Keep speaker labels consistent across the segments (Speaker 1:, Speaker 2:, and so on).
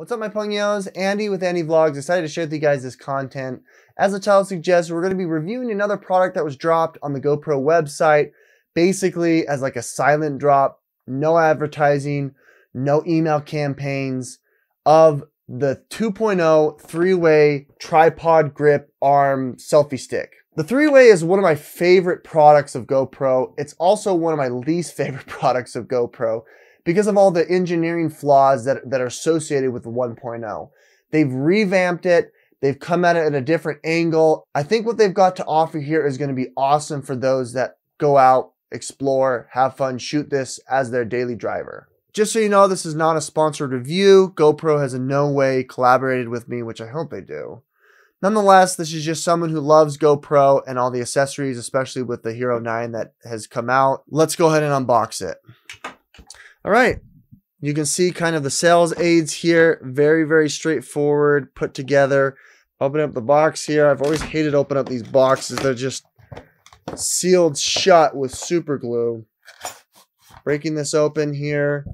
Speaker 1: What's up, my Pungios? Andy with Andy Vlogs. Decided to share with you guys this content. As the title suggests, we're going to be reviewing another product that was dropped on the GoPro website, basically as like a silent drop, no advertising, no email campaigns of the 2.0 three-way tripod grip arm selfie stick. The three-way is one of my favorite products of GoPro. It's also one of my least favorite products of GoPro because of all the engineering flaws that, that are associated with the 1.0. They've revamped it. They've come at it at a different angle. I think what they've got to offer here is going to be awesome for those that go out, explore, have fun, shoot this as their daily driver. Just so you know, this is not a sponsored review. GoPro has in no way collaborated with me, which I hope they do. Nonetheless, this is just someone who loves GoPro and all the accessories, especially with the Hero 9 that has come out. Let's go ahead and unbox it. All right. You can see kind of the sales aids here. Very, very straightforward, put together. Open up the box here. I've always hated open up these boxes. They're just sealed shut with super glue. Breaking this open here.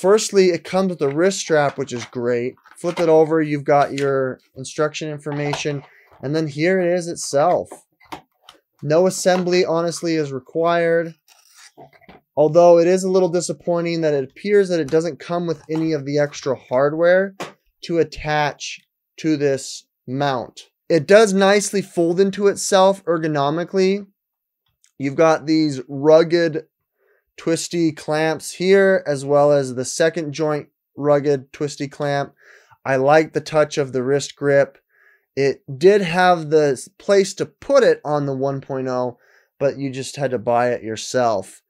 Speaker 1: Firstly, it comes with a wrist strap, which is great. Flip it over, you've got your instruction information. And then here it is itself. No assembly, honestly, is required. Although it is a little disappointing that it appears that it doesn't come with any of the extra hardware to attach to this mount. It does nicely fold into itself ergonomically. You've got these rugged twisty clamps here, as well as the second joint rugged twisty clamp. I like the touch of the wrist grip. It did have the place to put it on the 1.0, but you just had to buy it yourself.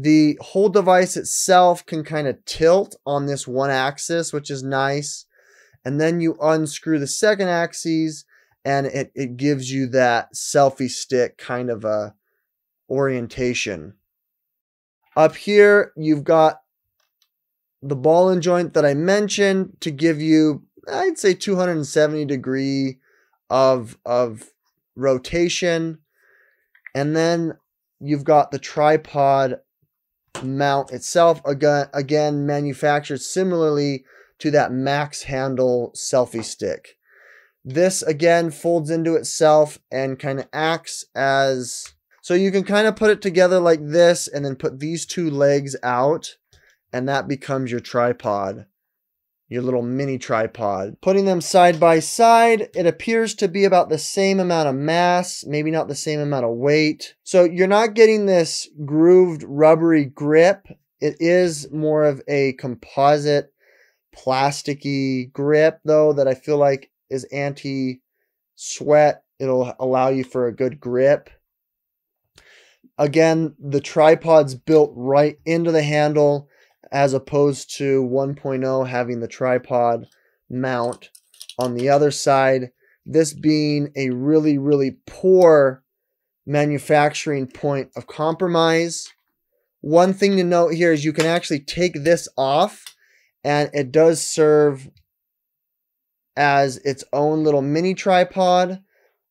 Speaker 1: The whole device itself can kind of tilt on this one axis, which is nice. And then you unscrew the second axis and it, it gives you that selfie stick kind of a orientation. Up here, you've got the ball and joint that I mentioned to give you, I'd say 270 degree of, of rotation. And then you've got the tripod mount itself again again manufactured similarly to that max handle selfie stick. This again folds into itself and kind of acts as so you can kind of put it together like this and then put these two legs out and that becomes your tripod your little mini tripod. Putting them side by side, it appears to be about the same amount of mass, maybe not the same amount of weight. So you're not getting this grooved rubbery grip. It is more of a composite plasticky grip though that I feel like is anti sweat. It'll allow you for a good grip. Again, the tripod's built right into the handle as opposed to 1.0 having the tripod mount on the other side. This being a really, really poor manufacturing point of compromise. One thing to note here is you can actually take this off and it does serve as its own little mini tripod.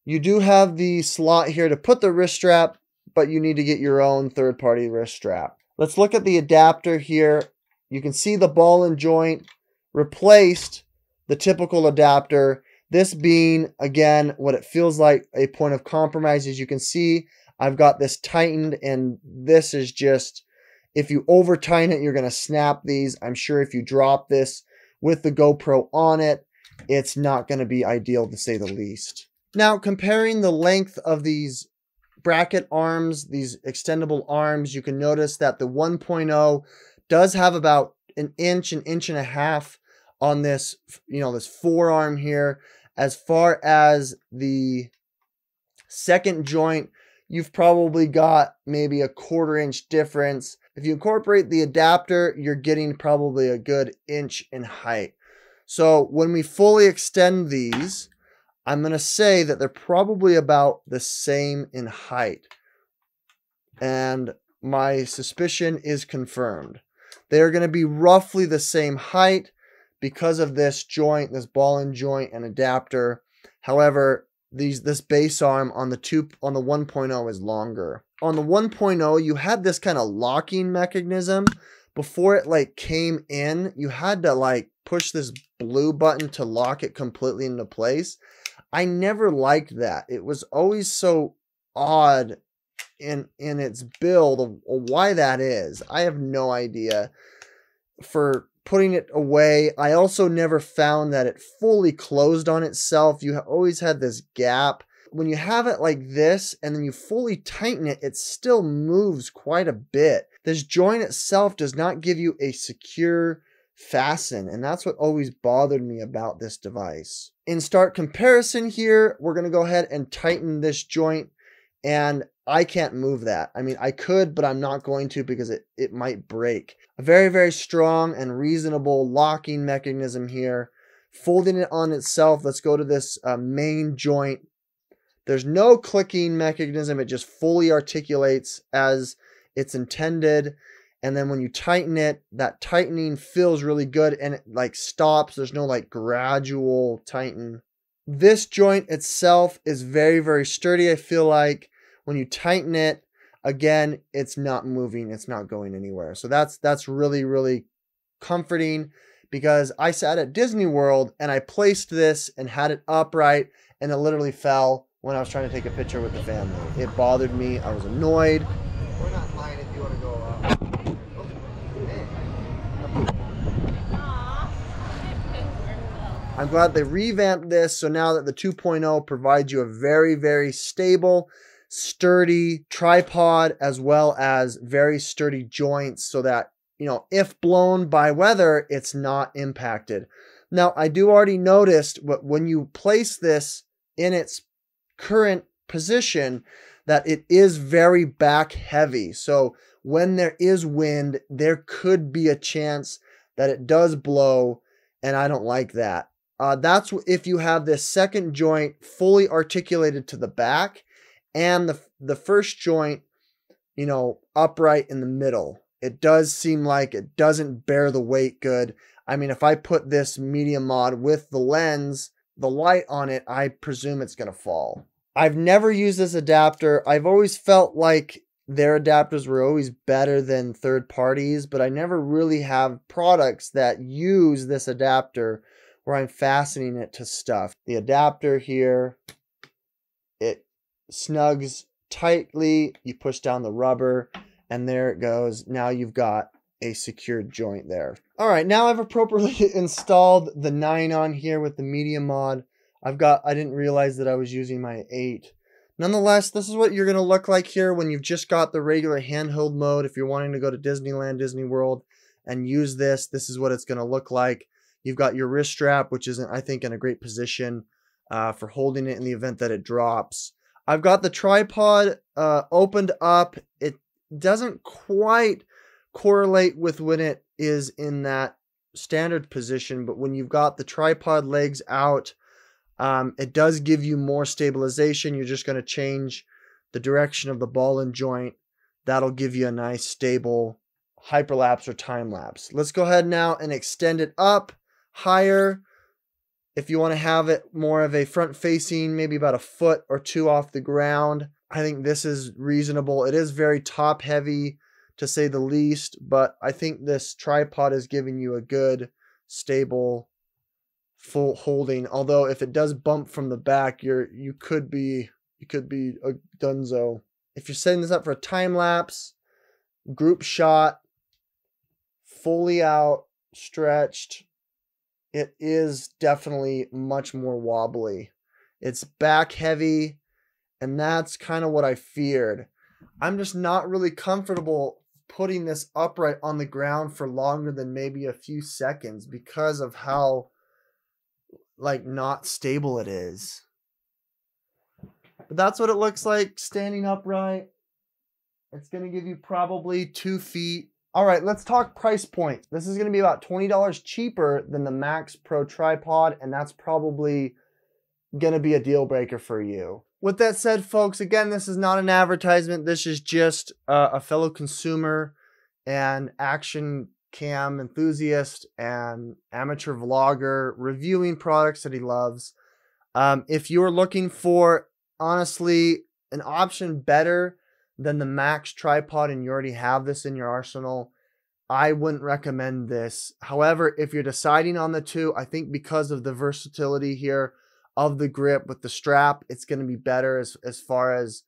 Speaker 1: You do have the slot here to put the wrist strap, but you need to get your own third party wrist strap. Let's look at the adapter here. You can see the ball and joint replaced the typical adapter. This being, again, what it feels like a point of compromise. As you can see, I've got this tightened and this is just, if you over tighten it, you're going to snap these. I'm sure if you drop this with the GoPro on it, it's not going to be ideal to say the least. Now, comparing the length of these bracket arms, these extendable arms, you can notice that the 1.0 does have about an inch, an inch and a half on this, you know, this forearm here. As far as the second joint, you've probably got maybe a quarter inch difference. If you incorporate the adapter, you're getting probably a good inch in height. So when we fully extend these, I'm going to say that they're probably about the same in height. And my suspicion is confirmed. They're going to be roughly the same height because of this joint, this ball and joint and adapter. However, these this base arm on the two on the 1.0 is longer. On the 1.0, you had this kind of locking mechanism, before it like came in, you had to like push this blue button to lock it completely into place. I never liked that. It was always so odd in in its build why that is. I have no idea. For putting it away, I also never found that it fully closed on itself. You always had this gap. When you have it like this and then you fully tighten it, it still moves quite a bit. This joint itself does not give you a secure fasten, and that's what always bothered me about this device. In start comparison here, we're going to go ahead and tighten this joint and I can't move that. I mean, I could, but I'm not going to because it, it might break. A very, very strong and reasonable locking mechanism here. Folding it on itself, let's go to this uh, main joint. There's no clicking mechanism. It just fully articulates as it's intended. And then when you tighten it, that tightening feels really good and it like stops. There's no like gradual tighten. This joint itself is very, very sturdy. I feel like when you tighten it, again, it's not moving. It's not going anywhere. So that's, that's really, really comforting because I sat at Disney World and I placed this and had it upright and it literally fell when I was trying to take a picture with the family. It bothered me. I was annoyed. We're not lying if you want to go up. I'm glad they revamped this. So now that the 2.0 provides you a very, very stable, sturdy tripod as well as very sturdy joints so that, you know, if blown by weather, it's not impacted. Now, I do already noticed what when you place this in its current position that it is very back heavy. So when there is wind, there could be a chance that it does blow, and I don't like that. Uh, that's if you have this second joint fully articulated to the back and the, the first joint, you know, upright in the middle. It does seem like it doesn't bear the weight good. I mean, if I put this Media Mod with the lens, the light on it, I presume it's going to fall. I've never used this adapter. I've always felt like their adapters were always better than third parties, but I never really have products that use this adapter where I'm fastening it to stuff. The adapter here, it snugs tightly. You push down the rubber and there it goes. Now you've got a secured joint there. All right, now I've appropriately installed the 9 on here with the Media Mod. I've got, I didn't realize that I was using my 8. Nonetheless, this is what you're to look like here when you've just got the regular handheld mode. If you're wanting to go to Disneyland, Disney World, and use this, this is what it's to look like. You've got your wrist strap, which isn't, I think, in a great position uh, for holding it in the event that it drops. I've got the tripod uh, opened up. It doesn't quite correlate with when it is in that standard position, but when you've got the tripod legs out, um, it does give you more stabilization. You're just going to change the direction of the ball and joint. That'll give you a nice stable hyperlapse or time lapse. Let's go ahead now and extend it up higher. If you want to have it more of a front facing, maybe about a foot or two off the ground, I think this is reasonable. It is very top heavy to say the least, but I think this tripod is giving you a good, stable, full holding. Although if it does bump from the back, you're you could be you could be a dunzo. If you're setting this up for a time lapse, group shot, fully out, stretched, it is definitely much more wobbly. It's back heavy, and that's kind of what I feared. I'm just not really comfortable putting this upright on the ground for longer than maybe a few seconds because of how like not stable it is. But that's what it looks like standing upright. It's going to give you probably two feet all right, let's talk price point. This is going to be about $20 cheaper than the Max Pro tripod, and that's probably going to be a deal breaker for you. With that said, folks, again, this is not an advertisement. This is just uh, a fellow consumer and action cam enthusiast and amateur vlogger reviewing products that he loves. Um, if you're looking for, honestly, an option better than the Max tripod and you already have this in your arsenal, I wouldn't recommend this. However, if you're deciding on the two, I think because of the versatility here of the grip with the strap, it's going to be better as, as far as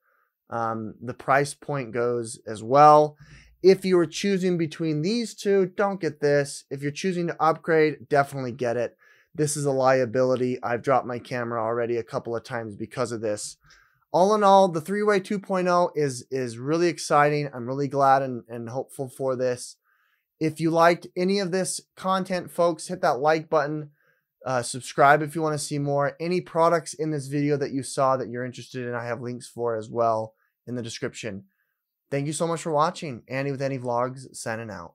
Speaker 1: um, the price point goes as well. If you were choosing between these two, don't get this. If you're choosing to upgrade, definitely get it. This is a liability. I've dropped my camera already a couple of times because of this. All in all, the three-way 2.0 is is really exciting. I'm really glad and, and hopeful for this. If you liked any of this content, folks, hit that like button. Uh, subscribe if you want to see more. Any products in this video that you saw that you're interested in, I have links for as well in the description. Thank you so much for watching. Andy with Andy Vlogs signing out.